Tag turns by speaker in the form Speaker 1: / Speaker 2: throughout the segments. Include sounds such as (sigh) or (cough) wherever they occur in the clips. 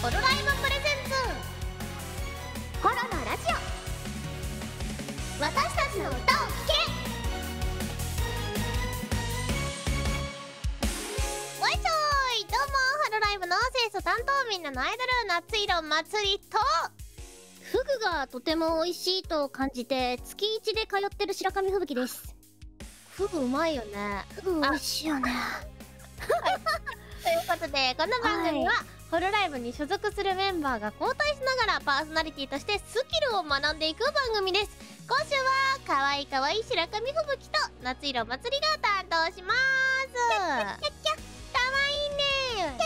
Speaker 1: ホロライブプレゼンツ。ホロのラジオ。私たちの歌を聴け。おいしょいどうもホロライブの清楚担当みんなのアイドル夏色祭りと。
Speaker 2: フグがとても美味しいと感じて月一で通ってる白神吹雪です。
Speaker 1: フグうまいよね。
Speaker 2: フグ美味しいよね。(laughs)
Speaker 1: ということでこの番組は、ホロライブに所属するメンバーが交代しながらパーソナリティとしてスキルを学んでいく番組です。今週はかわいいかわいい白神吹雪と夏色祭りが担当します。かわいいね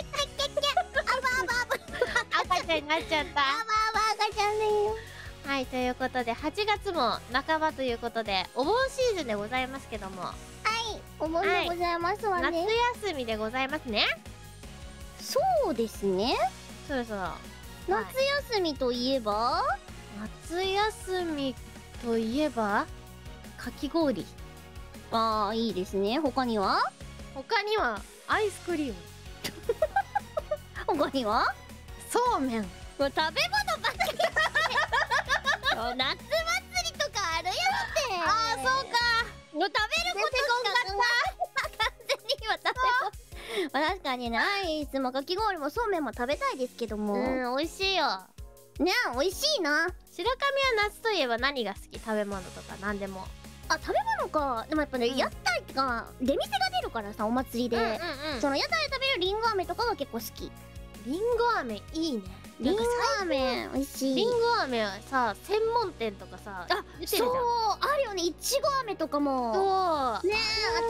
Speaker 1: 赤ちゃんになっちゃった
Speaker 2: 赤ちゃんね
Speaker 1: はいということで8月も半ばということでお盆シーズンでございますけども。
Speaker 2: お盆でございますわ
Speaker 1: 夏
Speaker 2: ね、
Speaker 1: 休みでございますね
Speaker 2: そうですね。
Speaker 1: そろそろ
Speaker 2: 夏休みといえば、
Speaker 1: 夏休みといえば？かき氷。
Speaker 2: ああいいですね。他には？
Speaker 1: 他には？アイスクリーム。(laughs)
Speaker 2: 他には？
Speaker 1: そうめん。
Speaker 2: もう食べ物ばっかり。(laughs) 夏祭りとかあるよって。
Speaker 1: あーそうか。
Speaker 2: もう食べることしか (laughs) 完全に今食べ物。まあ確かにねアイスもかき氷もそうめんも食べたいですけども、
Speaker 1: うん美味しいよ。
Speaker 2: ね美味しいな。
Speaker 1: 白神は夏といえば何が好き？食べ物とか何でも。
Speaker 2: あ食べ物か。でもやっぱね、
Speaker 1: うん。
Speaker 2: 屋台ってか出店が出るからさお祭りで、
Speaker 1: うんうんうん
Speaker 2: その屋台で食べるりんご飴とかが結構好き。
Speaker 1: りんご飴いいね
Speaker 2: りんご
Speaker 1: なんか
Speaker 2: 飴美味しい。
Speaker 1: りんご飴はさ専門店とかさ
Speaker 2: あそうあるよね。いちご飴とかも。
Speaker 1: そう。
Speaker 2: ね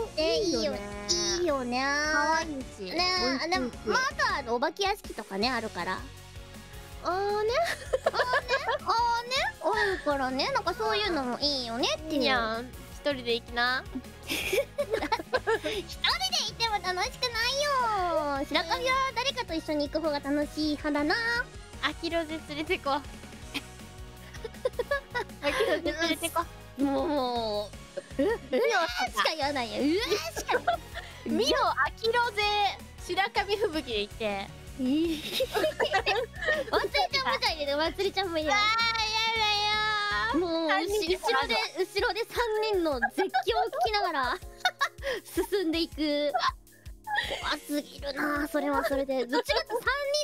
Speaker 2: あっていいよ
Speaker 1: ね。
Speaker 2: いいよね。
Speaker 1: 可愛いし。
Speaker 2: ねあでもまああとはあのお化け屋敷とかねあるから。
Speaker 1: あーね。
Speaker 2: ああね。あるからね。なんかそういうのもいいよねっていう。
Speaker 1: 一人で行きな。(laughs)
Speaker 2: 一人で行っても楽しくないよ。白神は誰かと一緒に行く方が楽しい派だな
Speaker 1: アキロゼ連れてこアキロゼ連れてこ
Speaker 2: もうううわーしか言わないよ。うわーしか
Speaker 1: ミオアキロゼ白神吹雪で行って。
Speaker 2: まつりちゃんもじゃ入れてまつりちゃんも入れる
Speaker 1: あーや
Speaker 2: もう
Speaker 1: 三人で
Speaker 2: 後ろで後ろで3人の絶叫を聞きながら進んでいく怖すぎるなそれは。それでどっちかって3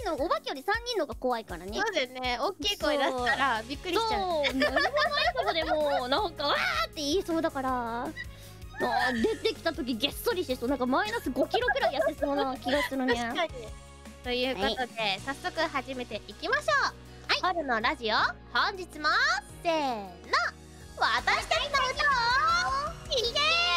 Speaker 2: 人のお化けより3人のが怖いからね。
Speaker 1: そうだよね。大きい声出したらびっくりしちゃう。
Speaker 2: そう。何もないとこでもうなんかわーって言いそうだから出てきた時げっそりしてそう。なんかマイナス5キロくらい痩せそうな気がするね。
Speaker 1: 確かに。ということで、早速始めていきましょう。はい。春のラジオ本日もせーの。私たちの歌を聴けホ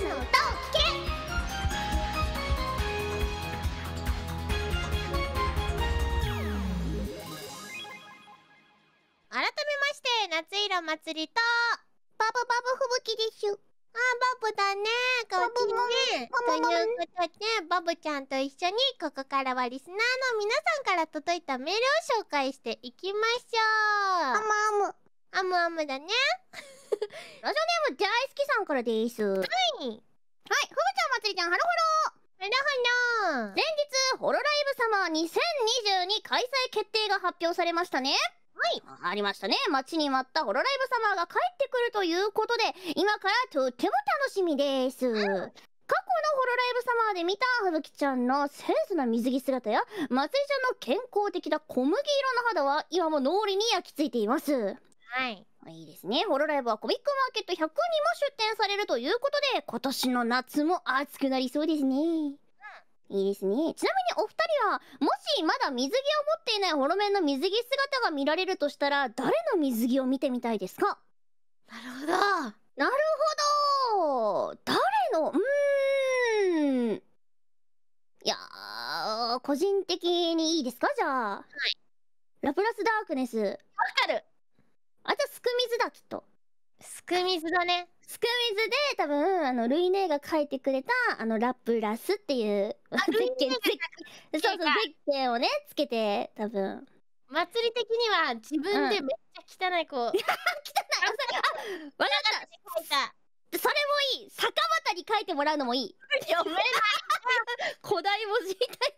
Speaker 1: 私たちの歌を聴け改めまして夏色祭りとバブバブ吹雪でしゅあバブだね。かわいいねということでバブちゃんと一緒にここからはリスナーの皆さんから届いたメールを紹介していきましょう
Speaker 2: あまあむ
Speaker 1: あむあむだね
Speaker 2: ラジオネーム大好きさんからです。はい。ふぶち
Speaker 1: はい
Speaker 2: ゃんまつりちゃんハロ
Speaker 1: なるほど
Speaker 2: ホロ先日ホロライブサマー2022開催決定が発表されましたね。はい。ありましたね。待ちに待ったホロライブサマーが帰ってくるということで今からとっても楽しみです、過去のホロライブサマーで見たふぶきちゃんの清楚な水着姿やまつりちゃんの健康的な小麦色の肌は今も脳裏に焼き付いています。
Speaker 1: はい
Speaker 2: いいですね。ホロライブはコミックマーケット100にも出展されるということで、今年の夏も暑くなりそうですね。いいですね。ちなみにお二人は、もしまだ水着を持っていないホロメンの水着姿が見られるとしたら、誰の水着を見てみたいですか？
Speaker 1: なるほど
Speaker 2: なるほど誰のうーん。いやー、個人的にいいですか？じゃあ。はいラプラスダークネス。
Speaker 1: わかる
Speaker 2: あ、じゃあ、すく水だ、きっと。
Speaker 1: すく水だね。
Speaker 2: すく水で多分あのルイネが書いてくれたあのラプラスっていう (laughs) ゼッケンゼッそうそうゼッケンをねつけて多分。
Speaker 1: 祭り的には自分でめっちゃ汚いこう、
Speaker 2: わかった
Speaker 1: 書いた
Speaker 2: それもいい。坂端に書いてもらうのもいい。
Speaker 1: 読めない。
Speaker 2: 古代文字みたい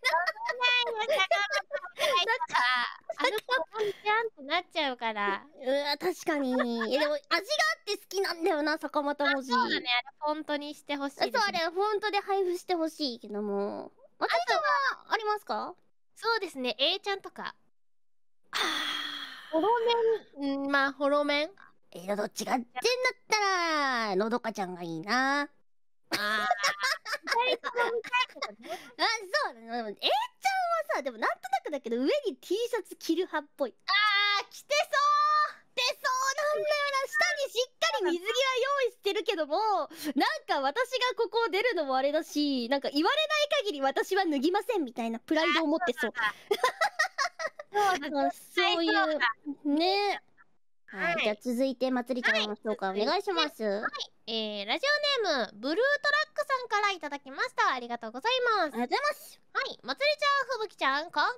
Speaker 1: あの子じゃんってなっちゃうから。
Speaker 2: うわ確かに。えでも味があって好きなんだよな坂本文字。
Speaker 1: そうだね。あれフォントにしてほしいね、
Speaker 2: そうあれフォントで配布してほしいけども。私はありますか？
Speaker 1: そうですね。A ちゃんとか。ホロメンん？まあホロメン
Speaker 2: えー、どっちがってんだったらのどかちゃんがいいな。あ
Speaker 1: あ
Speaker 2: そうだねでも A ちゃんはさでもなんとなくだけど上に T シャツ着る派っぽい。
Speaker 1: あー着て
Speaker 2: でそうなんだよな。下にしっかり水着は用意してるけどもなんか私がここを出るのもあれだしなんか言われない限り私は脱ぎませんみたいなプライドを持ってそう。
Speaker 1: そう (laughs)
Speaker 2: そういうねはい、
Speaker 1: はい
Speaker 2: じゃあ続いてまつりちゃんの紹介お願いします、
Speaker 1: えー、ラジオネームブルートラックさんからいただきました。ありがとうございます。
Speaker 2: ありがとうございます。
Speaker 1: はい。まつりちゃんふぶきちゃんこんこんわ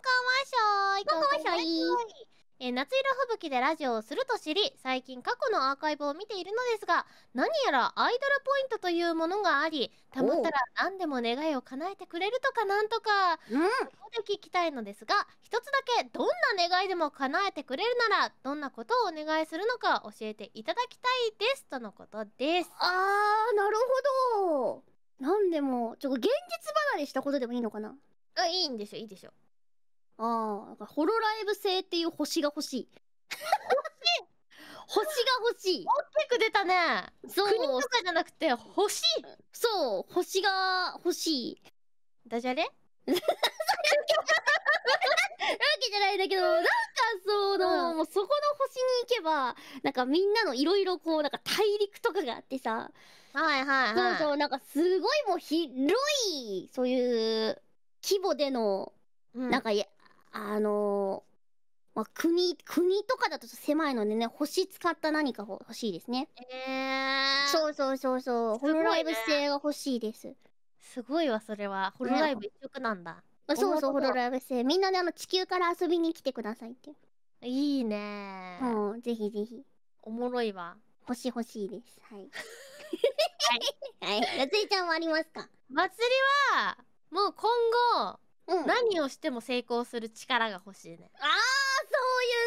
Speaker 1: しょい。
Speaker 2: こんこんわしょい
Speaker 1: えー夏色吹雪でラジオをすると知り最近過去のアーカイブを見ているのですが何やらアイドルポイントというものがありたまったら何でも願いを叶えてくれるとかなんとか
Speaker 2: うん。
Speaker 1: ここで聞きたいのですが一つだけどんな願いでも叶えてくれるならどんなことをお願いするのか教えていただきたいですとのことです。
Speaker 2: あーなるほど。なんでもちょっと現実離れしたことでもいいのかな？
Speaker 1: あいいんでしょいいでしょ
Speaker 2: あーなんかホロライブ星っていう星が (laughs) 欲しい。星が欲しい。
Speaker 1: 大きく出たね。
Speaker 2: そう。
Speaker 1: 国とかじゃなくて星？
Speaker 2: そう。星が欲しい。
Speaker 1: ダジャレ？(laughs)
Speaker 2: わけじゃないんだけどなんかその、
Speaker 1: うん。
Speaker 2: もうそこの星に行けばなんかみんなのいろいろこうなんか大陸とかがあってさ、
Speaker 1: はいはいはい。
Speaker 2: そうそうなんかすごいもう広いそういう規模での、
Speaker 1: うん。
Speaker 2: なんかやあのーまあ、国国とかだと狭いのでね星使った何か欲しいですね。
Speaker 1: えー、
Speaker 2: そうそうそうそう、ホロライブ性が欲しいです。
Speaker 1: すごいわそれは。ホロライブ一色なんだ、
Speaker 2: あそうそうホロライブ性みんなであの地球から遊びに来てくださいって。
Speaker 1: いいね。
Speaker 2: うんぜひぜひ。
Speaker 1: おもろいわ。
Speaker 2: 星欲しいです。はい。(laughs) はい。はい。なつりちゃんはありますか？
Speaker 1: 祭りはもう今後
Speaker 2: うん。ああ、
Speaker 1: 何をしても成功する力が欲しいね。
Speaker 2: そ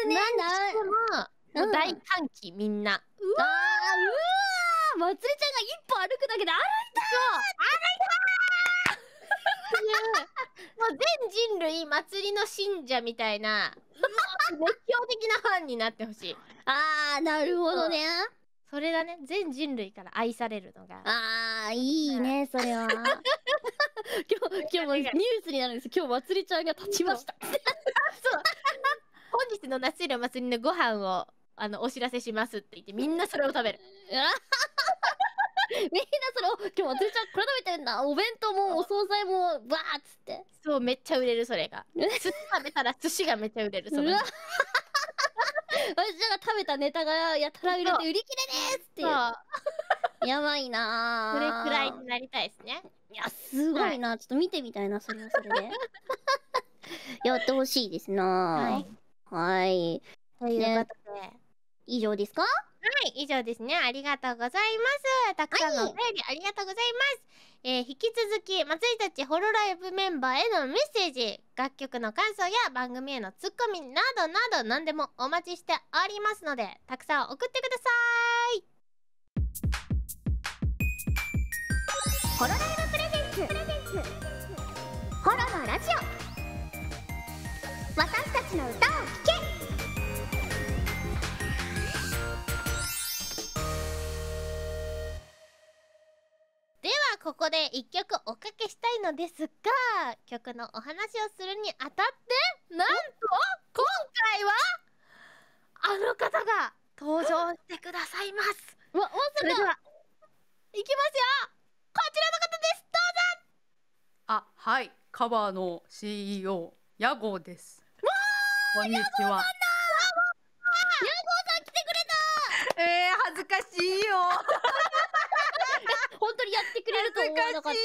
Speaker 2: ういうね。
Speaker 1: 何しても
Speaker 2: うん。
Speaker 1: 大歓喜みんな。
Speaker 2: ああ、うわーまつりちゃんが一歩歩くだけで、あ
Speaker 1: っていうもう全人類祭りの信者みたいなうわ (laughs) 熱狂的なファンになってほしい。
Speaker 2: ああ、なるほどね。
Speaker 1: それだね。全人類から愛されるのが。
Speaker 2: ああ、いいね、それは。(laughs) 今日、今日もニュースになるんです。今日まつりちゃんが立ちました。(laughs)
Speaker 1: 本日の夏色祭りのご飯をあのお知らせしますって言ってみんなそれを食べる。(laughs)
Speaker 2: みんなそれを、今日まつりちゃんこれ食べてるんだ。お弁当もお惣菜も、バーっつって。
Speaker 1: そうめっちゃ売れるそれが。寿司食べたら寿司がめっちゃ売れるその
Speaker 2: 私が食べたネタがやたら売れて売り切れですっていう。
Speaker 1: そう
Speaker 2: やばいな
Speaker 1: それ
Speaker 2: ー
Speaker 1: くらいになりたいですね。
Speaker 2: いやすごいな、ちょっと見てみたいなそれはそれで。(laughs) やってほしいですな
Speaker 1: はい。
Speaker 2: はい。
Speaker 1: ということで、
Speaker 2: 以上ですか？
Speaker 1: はい、以上ですね。ありがとうございます。たくさんのお便りありがとうございます。えー引き続き、松井たちホロライブメンバーへのメッセージ、楽曲の感想や番組へのツッコミなどなど何でもお待ちしておりますので、たくさん送ってください。
Speaker 2: ホロライブプレゼンツホロのラジオ私たちの歌を聴け
Speaker 1: では、ここで一曲おかけしたいのですが、曲のお話をするにあたって、なんと、今回は、あの方が登場してくださいます。
Speaker 2: わま
Speaker 1: それでは、いきますよ
Speaker 3: あ、はい、カバーの CEO 屋号です。こんにちは。
Speaker 2: さん来てくれ
Speaker 3: えー、恥ずかしいよ。
Speaker 2: 本当にやってくれると思わなかった。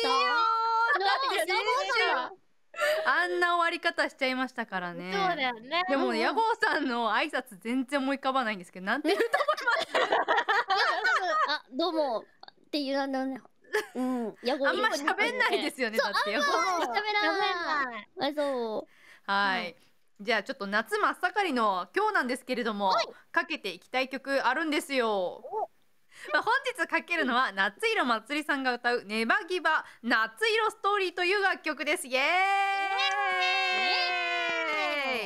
Speaker 3: あんな終わり方しちゃいましたからね。
Speaker 1: そうだよね。
Speaker 3: でも
Speaker 2: うん
Speaker 3: ね屋号さんの挨拶全然思い浮かばないんですけどなんて言うと (laughs)
Speaker 2: あどうも。っていうあのねうん。
Speaker 3: あんま喋んないですよねだって屋号
Speaker 2: そう喋ら
Speaker 1: だ
Speaker 2: ない。あそう
Speaker 3: はい、じゃあちょっと夏真っ盛りの今日なんですけれども、かけていきたい曲あるんですよ。まあ、本日かけるのは夏色まつりさんが歌う「ネバギバ夏色ストーリー」という楽曲です。イエー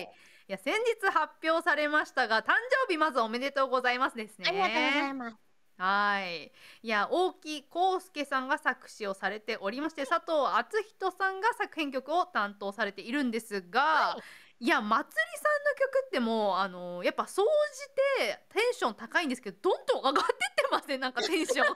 Speaker 3: イ。いや先日発表されましたが誕生日まずおめでとうございますですね。
Speaker 1: ありがとうございます
Speaker 3: はい。いや、大木康介さんが作詞をされておりまして、佐藤敦人さんが作編曲を担当されているんですが、い、や、まつりさんの曲ってもう、あのやっぱ総じてテンション高いんですけど、どんどん上がってってません、なんかテンション。
Speaker 1: そ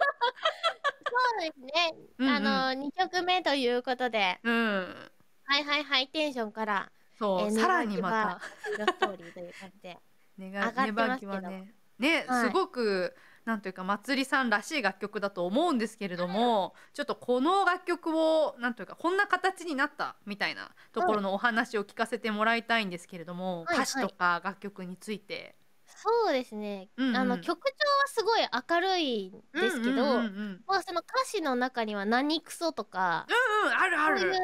Speaker 1: うですね
Speaker 3: うんうん
Speaker 1: あの2曲目ということで
Speaker 3: うん。
Speaker 1: はいはいハイテンションから
Speaker 3: そう、
Speaker 1: えー
Speaker 3: さらにまた。
Speaker 1: 色ストーリーという感じで (laughs)
Speaker 3: ね
Speaker 1: 上がってますけど
Speaker 3: はね。ね、
Speaker 1: はい
Speaker 3: すごく。なんというかまつりさんらしい楽曲だと思うんですけれども、ちょっとこの楽曲をなんというかこんな形になったみたいなところのお話を聞かせてもらいたいんですけれども、
Speaker 1: はい
Speaker 3: 歌詞とか楽曲について。
Speaker 1: そうですね、
Speaker 3: うんうん
Speaker 1: あの曲調はすごい明るいんですけど、まあその歌詞の中には何クソとか、
Speaker 3: うんうんあるあ
Speaker 1: そういう
Speaker 3: る。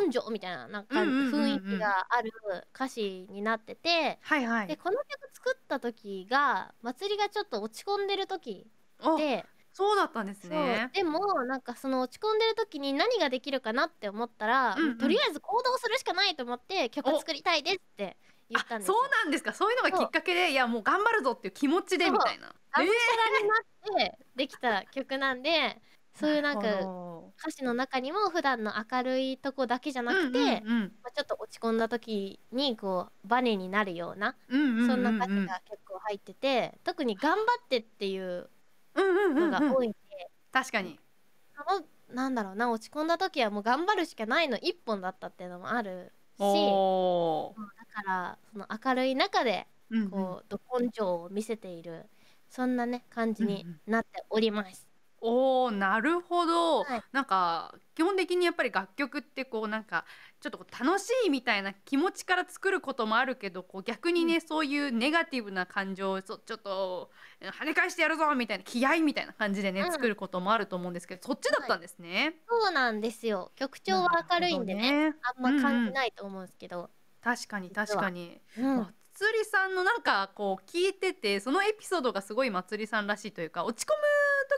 Speaker 1: 根性みたいななんか雰囲気がある歌詞になってて、
Speaker 3: はいはい。
Speaker 1: でこの曲作った時が祭りがちょっと落ち込んでる時
Speaker 3: あ、
Speaker 1: で、
Speaker 3: そうだったんですね。
Speaker 1: でもなんかその落ち込んでる時に何ができるかなって思ったら、
Speaker 3: うんうん
Speaker 1: とりあえず行動するしかないと思って曲
Speaker 3: お
Speaker 1: 作りたいですって言ったんです
Speaker 3: そうなんですか。そういうのがきっかけで、いやもう頑張るぞっていう気持ちでみたいな。
Speaker 1: がむしゃらになってできた曲なんでそういうなんか歌詞の中にも普段の明るいとこだけじゃ
Speaker 3: ど
Speaker 1: なくて、
Speaker 3: うんうん
Speaker 1: まあ、ちょっと落ち込んだ時にこうバネになるような、
Speaker 3: うんうんうんうん。
Speaker 1: そんな歌詞が結構入ってて特に「頑張って」っていう
Speaker 3: うんうんうん
Speaker 1: の
Speaker 3: うん。
Speaker 1: が多いんで、
Speaker 3: 確かに。
Speaker 1: そのなんだろうな落ち込んだ時はもう頑張るしかないの一本だったっていうのもあるしだからその明るい中で
Speaker 3: うんうん。
Speaker 1: こうど根性を見せているそんなね感じになっております。
Speaker 3: おーなるほど、
Speaker 1: はい。
Speaker 3: なんか基本的にやっぱり楽曲ってこうなんかちょっとこう楽しいみたいな気持ちから作ることもあるけどこう逆にね、そういうネガティブな感情をそちょっとえ跳ね返してやるぞみたいな気合みたいな感じでね、
Speaker 1: うん。
Speaker 3: 作ることもあると思うんですけどそっちだったんですね。
Speaker 1: そうなんですよ。曲調は明るいんでね
Speaker 3: なるほど
Speaker 1: あんま感じ
Speaker 3: い、
Speaker 1: ないと思うんですけど、
Speaker 3: 確かに確かに。
Speaker 1: うん。
Speaker 3: まつりさんのなんかこう聞いててそのエピソードがすごいまつりさんらしいというか落ち込む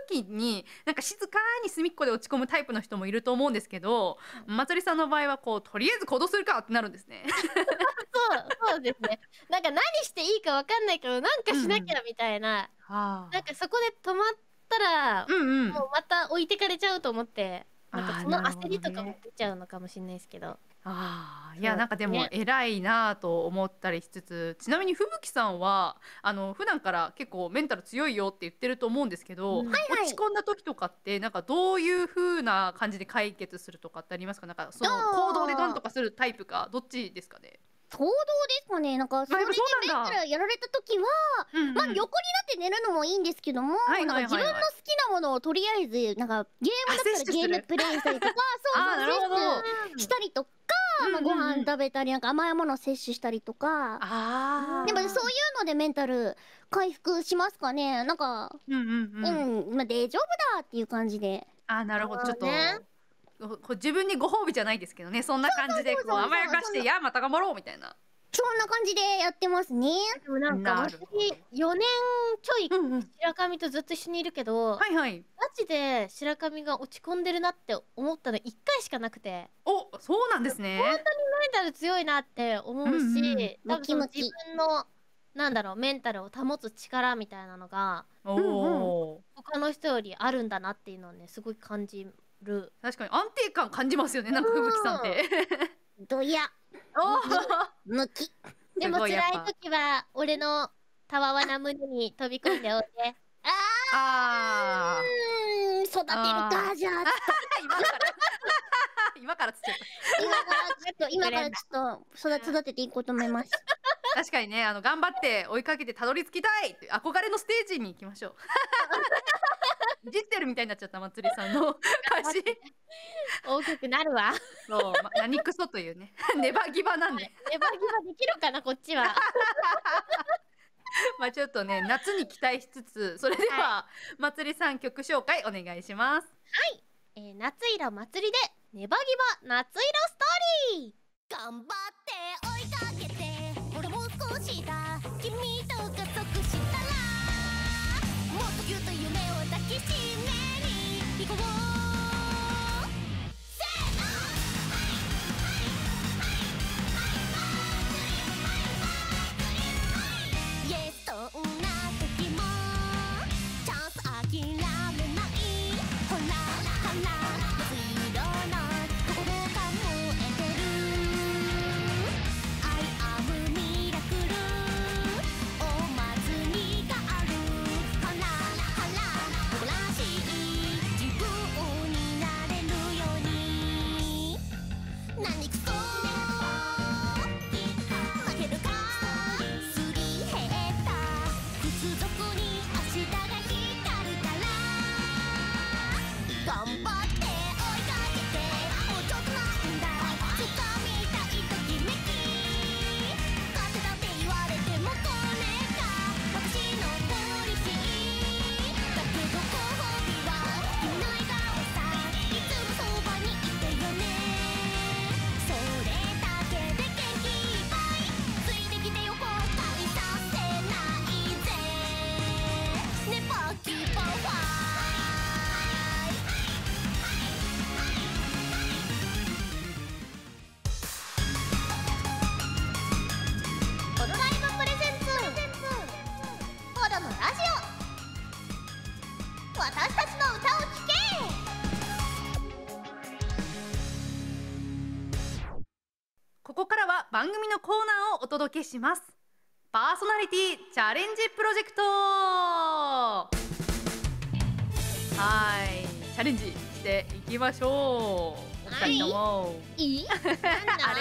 Speaker 3: 時になんか静かに隅っこで落ち込むタイプの人もいると思うんですけど、まつりさんの場合はこうとりあえず行動するかってなるんですね。
Speaker 1: そうそうですね。なんか何していいかわかんないけどなんかしなきゃみたいな、
Speaker 3: は
Speaker 1: なんかそこで止まったら、
Speaker 3: うんうん。
Speaker 1: もうまた置いてかれちゃうと思ってなんかその焦りとかも出ちゃうのかもしれないですけど
Speaker 3: ああいやなんかでも
Speaker 1: ね。
Speaker 3: 偉いなぁと思ったりしつつちなみに吹雪さんはあの普段から結構メンタル強いよって言ってると思うんですけど、
Speaker 1: うん。
Speaker 2: はい
Speaker 3: 落ち込んだ時とかってなんかどういう風な感じで解決するとかってありますか？なんかその行動でなんとかするタイプかどっちですかね、
Speaker 2: 行動ですかね。なんかそれで
Speaker 3: やっぱそうなんだ。
Speaker 2: メンタルやられた時は
Speaker 3: うんうん。
Speaker 2: まあ横になって寝るのもいいんですけども、なんか自分の好きなものをとりあえずなんかゲームだったらゲームプレイしたりとか (laughs) そうそうしたりとか、まあ、ご飯食べたりなんか甘いものを摂取したりとか。でもそういうのでメンタル回復しますかね。なんか
Speaker 3: うんうん
Speaker 2: う
Speaker 3: うん、
Speaker 2: ん、まあ大丈夫だっていう感じで。
Speaker 3: あーなるほど。ちょっと、自分にご褒美じゃないですけどねそんな感じでこう甘やかしていやまた頑張ろうみたいな。
Speaker 2: そんな感じでやってますね。
Speaker 1: でもなんか私4年ちょい
Speaker 3: うんうん、
Speaker 1: 白神とずっと一緒にいるけど、
Speaker 3: はいはい。
Speaker 1: マジで白神が落ち込んでるなって思ったの1回しかなくて。
Speaker 3: おそうなんですね。
Speaker 1: メンタル強いなって思うし、
Speaker 3: うんうん
Speaker 1: 多分自分のなんだろうメンタルを保つ力みたいなのが
Speaker 3: おおー、
Speaker 1: 他の人よりあるんだなっていうのをねすごい感じる
Speaker 3: 確かに安定感感じますよねなんか吹雪さんって。
Speaker 2: どや
Speaker 3: お
Speaker 2: 抜き
Speaker 1: でも辛い時は俺のたわわな胸に飛び込んでおいて
Speaker 3: あ
Speaker 2: うーん育てるかじゃあ
Speaker 3: ー今から今からつっちゃっ
Speaker 2: 今からちょっと今からちょっと育て育てていこうと思います。
Speaker 3: 確かにねあの頑張って追いかけてたどり着きたいって憧れのステージに行きましょういじってるみたいになっちゃったまつりさんの。(laughs) 歌詞。
Speaker 1: 大きくなるわ。
Speaker 3: そう、ま、何クソというね。ネバギバなんで。
Speaker 1: ネバギバできるかなこっちは。(laughs)
Speaker 3: まあちょっとね夏に期待しつつそれでは、まつりさん曲紹介お願いします。
Speaker 1: えー夏色祭りでネバギバ夏色ストーリー。
Speaker 4: 頑張って
Speaker 3: 届けします。パーソナリティチャレンジプロジェクト。はい。チャレンジしていきましょう。お二人とも、
Speaker 4: ーい。い
Speaker 1: けなんだ？(laughs)
Speaker 3: あれ？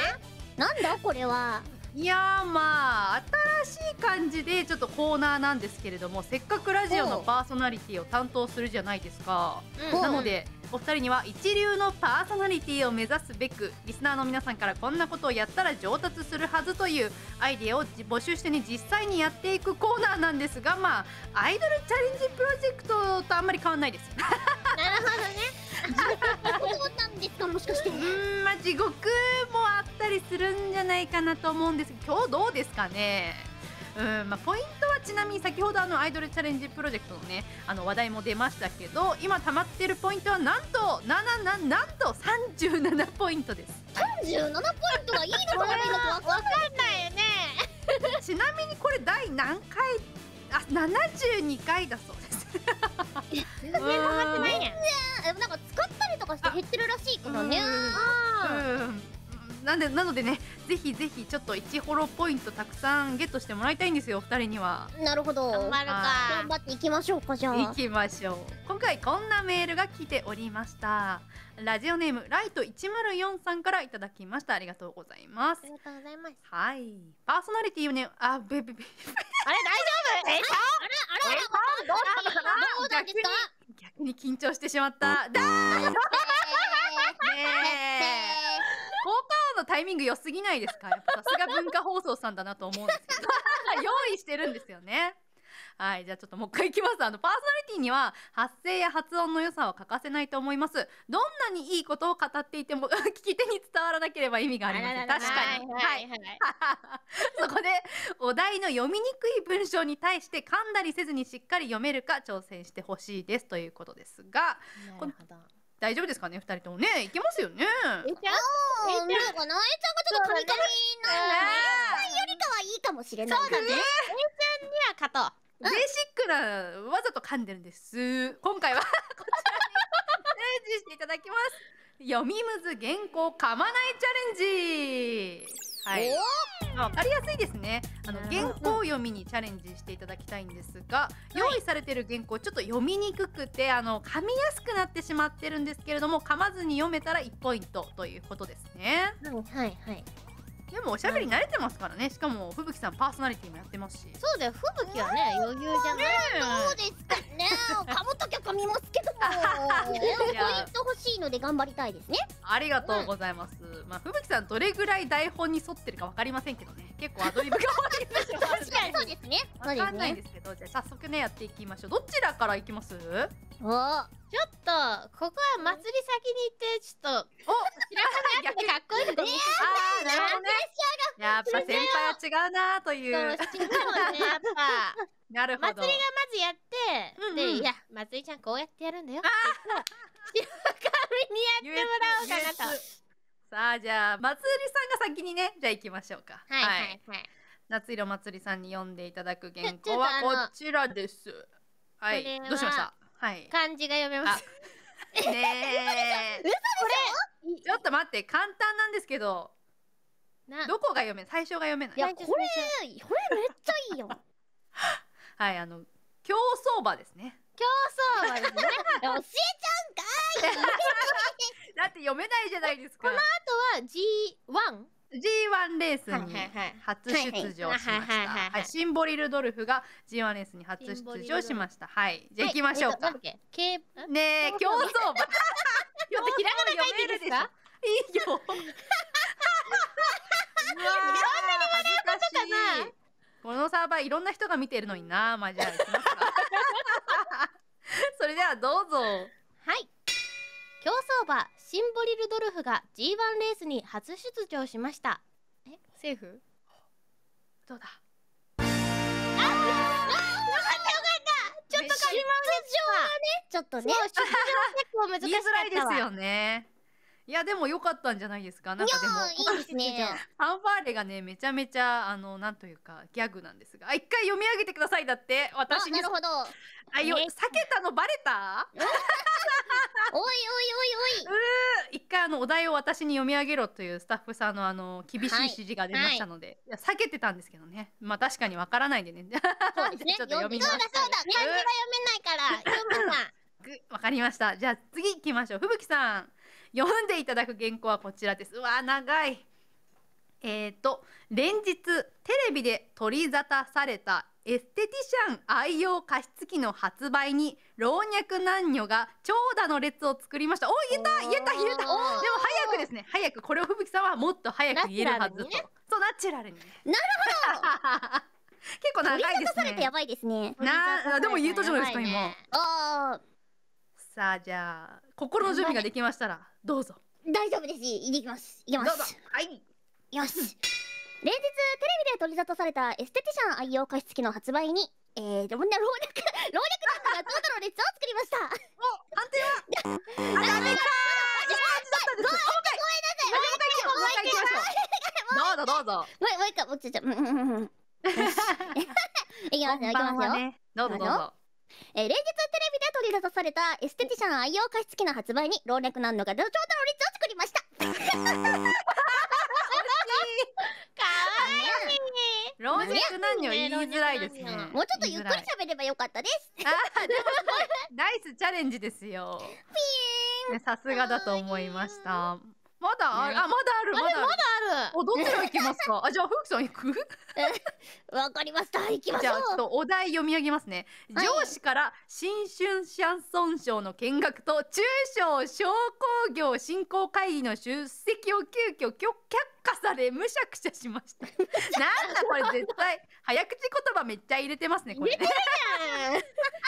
Speaker 4: なんだ？これは。い
Speaker 3: やーまあ新しい感じでちょっとコーナーなんですけれどもせっかくラジオのパーソナリティを担当するじゃないですか。
Speaker 1: うん。
Speaker 3: なのでお二人には一流のパーソナリティを目指すべくリスナーの皆さんからこんなことをやったら上達するはずというアイデアを募集してね実際にやっていくコーナーなんですがまあアイドルチャレンジプロジェクトとあんまり変わんないです。
Speaker 1: なるほどね
Speaker 4: そうなんですかもしかして
Speaker 3: うーんまあ地獄もあったりするんじゃないかなと思うんですけど今日どうですかね？うんまあ、ポイントはちなみに先ほどあのアイドルチャレンジプロジェクトのねあの話題も出ましたけど今溜まってるポイントはなんとななななんと37ポイントです。
Speaker 4: 37ポイントがいいのか悪いのか分かんない
Speaker 1: よね。
Speaker 3: ちなみにこれ第何回あ72回だそうです。
Speaker 1: 全然溜まってないね。
Speaker 4: えなんか使ったりとかして減ってるらしいからね。
Speaker 1: あ
Speaker 3: うん。なんでなのでねぜひぜひちょっと1ホロポイントたくさんゲットしてもらいたいんですよお二人には。
Speaker 4: なるほど。
Speaker 1: 頑張るか。
Speaker 4: 頑張っていきましょうかじゃあ。
Speaker 3: 行きましょう。今回こんなメールが来ておりました。ラジオネームライト104さんからいただきました。ありがとうございます。
Speaker 1: ありがとうございます。
Speaker 3: はい。パーソナリティをねあべべべ
Speaker 1: あれ大丈夫？え？
Speaker 4: あれあれ
Speaker 1: どうしたのかな
Speaker 4: どうなんですか
Speaker 3: 逆に緊張してしまった。だーねえ効果音のタイミング良すぎないですか？やっぱさすが文化放送さんだなと思うんですけど。(laughs) 用意してるんですよね。はいじゃあちょっともう一回いきます。あのパーソナリティには発声や発音の良さは欠かせないと思います。どんなにいいことを語っていても (laughs) 聞き手に伝わらなければ意味がありません。確かに。
Speaker 1: はいはいはい。(laughs)
Speaker 3: そこでお題の読みにくい文章に対して噛んだりせずにしっかり読めるか挑戦してほしいですということですが。
Speaker 1: なるほど
Speaker 3: 大丈夫ですかね？二人ともね。いけますよね。
Speaker 1: えちゃん
Speaker 4: うんそうかなえちゃんがちょっとカミカミなんだね。前よりかはいいかもしれない
Speaker 1: そうだね。
Speaker 4: ね
Speaker 1: には勝とう。
Speaker 3: ベーシックなわざと噛んでるんです。今回は (laughs) こちらにチャレンジしていただきます読みむず原稿噛まないチャレンジ。はい。まあ、分かりやすいですね。あの原稿読みにチャレンジしていただきたいんですが、用意されてる原稿ちょっと読みにくくてあの噛みやすくなってしまってるんですけれども噛まずに読めたら1ポイントということですね。
Speaker 1: はいはいはい
Speaker 3: でもおしゃべり慣れてますからね。しかも吹雪さんパーソナリティもやってますし。
Speaker 1: そうだよ。吹雪はね余裕じゃない。
Speaker 2: どうですかね。かぶときゃ噛みますけども。(laughs) ポイント欲しいので頑張りたいですね。
Speaker 3: ありがとうございます、まあ吹雪さんどれぐらい台本に沿ってるかわかりませんけどね。結構アドリブが多いですよ
Speaker 2: 確かにそうですね。
Speaker 3: わかんない
Speaker 2: ね
Speaker 3: ですけど。じゃあ早速ねやっていきましょう。どちらからいきます？
Speaker 2: お
Speaker 1: ちょっとここは祭り先に行ってちょっと
Speaker 3: お
Speaker 1: 白髪あってかっこいいとこ見せ
Speaker 3: あーなるほどね。やっぱ先輩は違うなという。
Speaker 1: そう違うのねやっぱ
Speaker 3: なるほど。
Speaker 1: 祭りがまずやって、
Speaker 3: うんうん。
Speaker 1: でいや祭りちゃんこうやってやるんだよ。白髪にやってもらおうかなと。
Speaker 3: さあじゃあまつりさんが先にねじゃあ行きましょうか。
Speaker 1: はいはい。はい
Speaker 3: 夏色まつりさんに読んでいただく原稿はこちらです。はい。どうしました？はい。
Speaker 1: 漢字が読めます。
Speaker 3: ねえ。ちょっと待って簡単なんですけど
Speaker 1: な
Speaker 3: どこが読め最初が読めない。
Speaker 2: いやこれこれめっちゃいいよ。(laughs)
Speaker 3: はいあの競走馬ですね。
Speaker 1: 競争はですね。(laughs)
Speaker 2: 教え (laughs)
Speaker 3: だって読めないじゃないですか。
Speaker 1: あとは G1
Speaker 3: G1 レースに初出場しました。
Speaker 1: はい
Speaker 3: シンボリルドルフが G1 レースに初出場しました。はい。じゃあ行きましょうか。ねえ競走馬 (laughs)
Speaker 1: ちょっとひらがな書いていいですか？
Speaker 3: いいよ。うわー恥ずかしい。このサーバーいろんな人が見てるのにな。まあじゃあ行きますか。(laughs) それではどうぞ。
Speaker 1: はい。競走馬シンボリルドルフが G1 レースに初出場しました。えセーフ？
Speaker 3: どうだ？
Speaker 1: ちょっと出場
Speaker 2: ちょっとね
Speaker 1: そう出場結構難しか
Speaker 3: 言いづらい
Speaker 1: ったわ
Speaker 3: ですよねいやでも良かったんじゃないですか？なんかでも
Speaker 2: いやいいですね。
Speaker 3: ファンファーレがねめちゃめちゃあのなんというかギャグなんですが。あ一回読み上げてくださいだって。私に
Speaker 2: あなるほど。
Speaker 3: あよ
Speaker 1: え
Speaker 3: 避けたのバレた？(laughs)
Speaker 2: おいおいおいおい。(laughs)
Speaker 3: 一回あのお題を私に読み上げろというスタッフさんのあの厳しい
Speaker 2: はい
Speaker 3: 指示が出ましたので、い、や避けてたんですけどね。まあ確かにわからないんでね。
Speaker 2: そうですね。(laughs)
Speaker 3: ちょっと読みます。
Speaker 2: 読んで
Speaker 1: そうだ漢字が読めないから読むな
Speaker 3: ぐわかりました。じゃあ次行きましょう。吹雪さん読んでいただく原稿はこちらです。うわ長い。えーと連日テレビで取り沙汰されたエステティシャン愛用加湿器の発売に老若男女が長蛇の列を作りました。お言えた言えた言えた。でも早くですね。早くこれを吹雪さんはもっと早く言えるはずと、
Speaker 1: ね。
Speaker 3: そうナチュラルにね。
Speaker 2: な
Speaker 3: るほど。(laughs) 結構長い
Speaker 2: 取り
Speaker 3: ですね。
Speaker 2: 沙汰されてやばいですね。
Speaker 3: なあでも言えたじゃないですか
Speaker 1: やばい
Speaker 3: 今。
Speaker 1: ね
Speaker 2: あ
Speaker 3: さあじゃあ心の準備ができましたら (laughs) どうぞ。
Speaker 2: ー大丈夫です。いきます。いきま
Speaker 3: どうぞ。
Speaker 2: す
Speaker 3: はい。
Speaker 2: よし。連日テレビで取り沙汰されたエステティシャン愛用加湿器の発売にえー、でもね老若 (laughs) 老若男女が長蛇の列を作りました。
Speaker 3: お判定は？(laughs) あダメかごめん。なさい。もう一回行きましょうどうぞどうぞ
Speaker 2: もうもう一回もうちょちょうんうんうんい。きますよい。きますよ、
Speaker 3: ねどうぞどうぞ
Speaker 2: えー連日テレビで取り沙汰されたエステティシャン愛用加湿器の発売に老若男女が長蛇の列を作りました。(laughs)
Speaker 1: かわいい。
Speaker 3: 老若男女言いづらいですね。
Speaker 1: ね
Speaker 2: もうちょっとゆっくり喋ればよかったです。
Speaker 3: あーでもすごいナイスチャレンジですよ。ねさすがだと思いましたまだある？あまだあるまだある。
Speaker 1: ある。
Speaker 3: おどちら行きますか？(laughs) あじゃあフークさん行く？(laughs)
Speaker 2: わかりました。行きまし
Speaker 3: じ
Speaker 2: ょう。
Speaker 3: ゃあちょっとお題読み上げますね、
Speaker 2: はい。
Speaker 3: 上司から新春シャンソンショーの見学と中小商工業振興会議の出席を急遽却下されむしゃくしゃしました。(laughs) なんだこれ絶対早口言葉めっちゃ入れてますねこれね。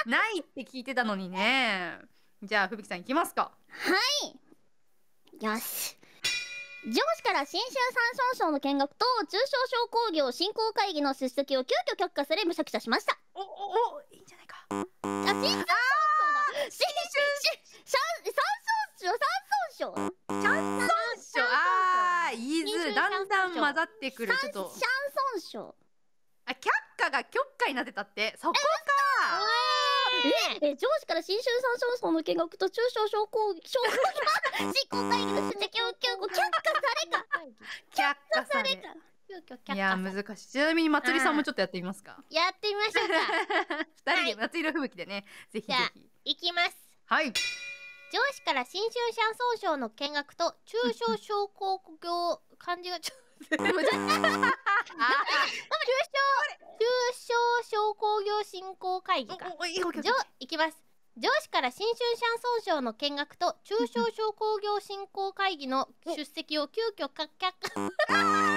Speaker 3: ないって聞いてたのにね。じゃあ吹雪さん行きますか。
Speaker 2: よし上司から新春三尊賞の見学と中小商工業振興会議の出席を急遽却下されむしゃくしゃしました。
Speaker 3: おおおいいんじゃないか。
Speaker 2: あ新春三尊賞だ新春三三尊賞三尊賞
Speaker 3: シャンソンショーあー言いだんだん混ざってくる。ちょっと。
Speaker 2: シャンソン賞
Speaker 3: あ却下が却下になってたって？そこか。
Speaker 2: え上司から新春三尊賞の見学と中小商工商工業振興会議の出席を急遽却下された
Speaker 3: 却下され
Speaker 2: た
Speaker 1: 急遽却下
Speaker 3: いや難しい。ちなみにまつりさんもちょっとやってみますか？
Speaker 1: やってみましょうか。(laughs)
Speaker 3: 二人で夏色吹雪でね。ぜひぜひ。
Speaker 1: いきます。
Speaker 3: はい。
Speaker 1: 上司から新春シャンソンショーの見学と中小商工業漢字がちょ (laughs) 中小商工業振興会議か。
Speaker 3: い
Speaker 1: きます。上司から新春シャンソンショーの見学と中小商工業振興会議の出席を急遽か却下 (laughs)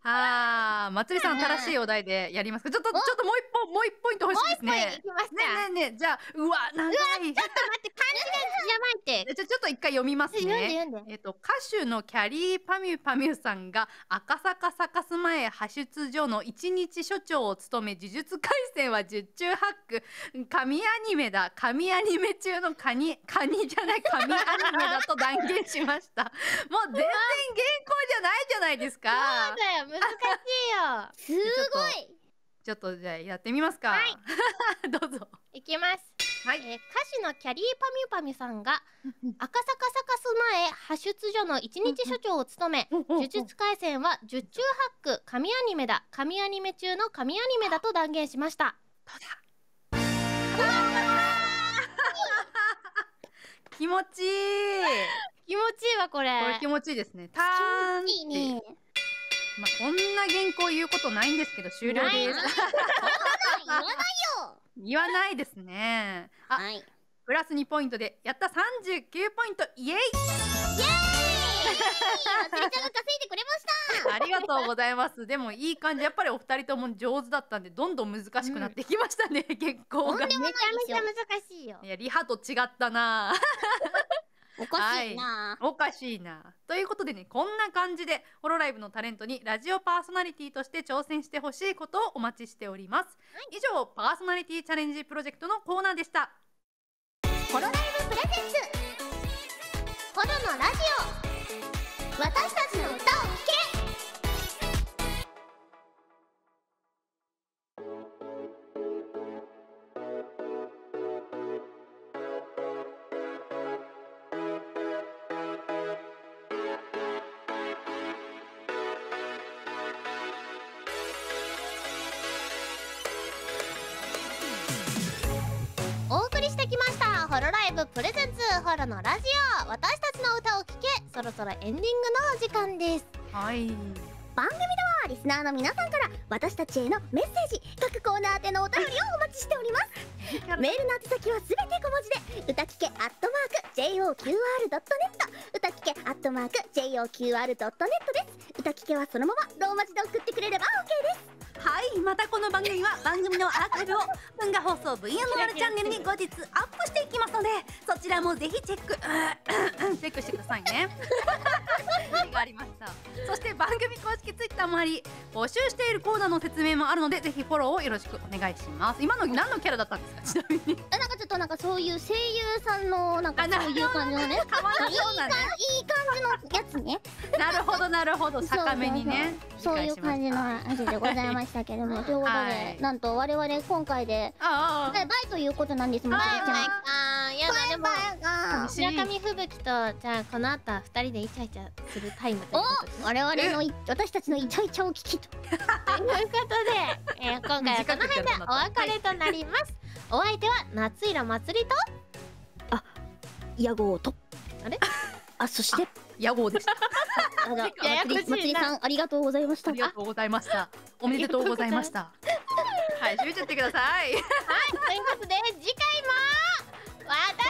Speaker 3: はあ、まつりさん正しいお題でやりますか？ちょっとちょっともう一本もう一ポイント欲しいです
Speaker 1: もう一
Speaker 3: ね。
Speaker 1: 本いきますか
Speaker 3: ねえねえねえじゃあうわ長い。
Speaker 1: ちょっと待って漢字がやばいって。
Speaker 3: じゃあちょっと一回読みます
Speaker 1: 読んで
Speaker 3: ね。
Speaker 1: 読んで。
Speaker 3: えっと歌手のキャリーパミュパミュさんが赤坂サカス前派出所の一日所長を務め呪術廻戦は十中八九。神アニメだ。神アニメ中のカニ。(laughs) カニじゃない神アニメだと断言しました。もう全然原稿じゃないじゃないですか。
Speaker 1: そうだよ難しいよ。
Speaker 2: すごい。
Speaker 3: ちょっとじゃあやってみますか、
Speaker 1: はい。(laughs)
Speaker 3: どうぞ。
Speaker 1: いきます、
Speaker 3: はい。
Speaker 1: えー歌手のキャリーパミュパミュさんが (laughs) 赤坂サカス前派出所の一日所長を務め呪術廻戦は十中八九神アニメだ。神アニメ中の神アニメだと断言しました。(laughs)
Speaker 3: 気持ちいい。
Speaker 1: 気持ちいいわこれ。
Speaker 3: これ気持ちいいですね。ターンって。
Speaker 2: いいね
Speaker 3: まあ、こんな原稿言うことないんですけど終了です。
Speaker 2: 言わないよ
Speaker 3: 言わないですね。あ、
Speaker 2: はい
Speaker 3: プラス2ポイントでやった39ポイントイエイ
Speaker 2: まつりちゃんが稼いでくれました (laughs)
Speaker 3: ありがとうございます。でもいい感じやっぱりお二人とも上手だったんでどんどん難しくなってきましたね、原稿が。
Speaker 2: とんでも
Speaker 1: めちゃめちゃ難しいよ
Speaker 3: いやリハと違ったな。
Speaker 2: おかしいな
Speaker 3: おかしいな。ということでねこんな感じでホロライブのタレントにラジオパーソナリティとして挑戦してほしいことをお待ちしております。以上パーソナリティチャレンジプロジェクトのコーナーでした。
Speaker 2: ホロライブプレゼンツホロのラジオ私たちの歌を聴け
Speaker 1: プレゼンツホロのラジオ私たちの歌を聴けそろそろエンディングのお時間です。
Speaker 3: はい。
Speaker 2: 番組ではリスナーの皆さんから私たちへのメッセージ各コーナーでのお便りをお待ちしております。(laughs) メールの宛先はすべて小文字で歌聞けアットマーク JOQR.net 歌聞けアットマーク JOQR.net です。歌聞けはそのままローマ字で送ってくれれば OK です
Speaker 5: はいまたこの番組は番組のアーカイブを文化放送 VMR チャンネルに後日アップしていきますのでそちらもぜひチェック (laughs)
Speaker 3: チェックしてくださいね。がありました。そして番組公式ツイッターもあり、募集しているコーナーの説明もあるので、ぜひフォローをよろしくお願いします。今の何のキャラだったんですか、ちなみに。
Speaker 2: あなんかちょっとなんかそういう声優さんのなんかそういう感じのね
Speaker 3: かわいそうなね。
Speaker 2: いい感じのやつね
Speaker 3: なるほど、なるほど、高めにね。
Speaker 2: そういう感じの味でございましたけどもとい。うことで、
Speaker 3: はい。
Speaker 2: なんと我々今回でバイということなんですもんね。
Speaker 1: バイバイあーやだでも
Speaker 2: が
Speaker 3: 寂しい
Speaker 1: 白神吹雪とじゃあこの後は二人でイチャイチャするタイムということで
Speaker 2: 我々のい私たちのイチャイチャを聞きと。(laughs)
Speaker 1: ということで、えー今回はこの辺でお別れとなります、お相手は夏色まつりと
Speaker 2: 屋号と。
Speaker 1: あれ？
Speaker 2: あそして
Speaker 3: 野号でした。
Speaker 2: あ、(laughs)
Speaker 1: ややこしいな
Speaker 2: り、ありがとうございました。
Speaker 3: ありがとうございました。おめでとうございました。はい、閉めちゃってください。
Speaker 1: はい、ということで、次回も。私。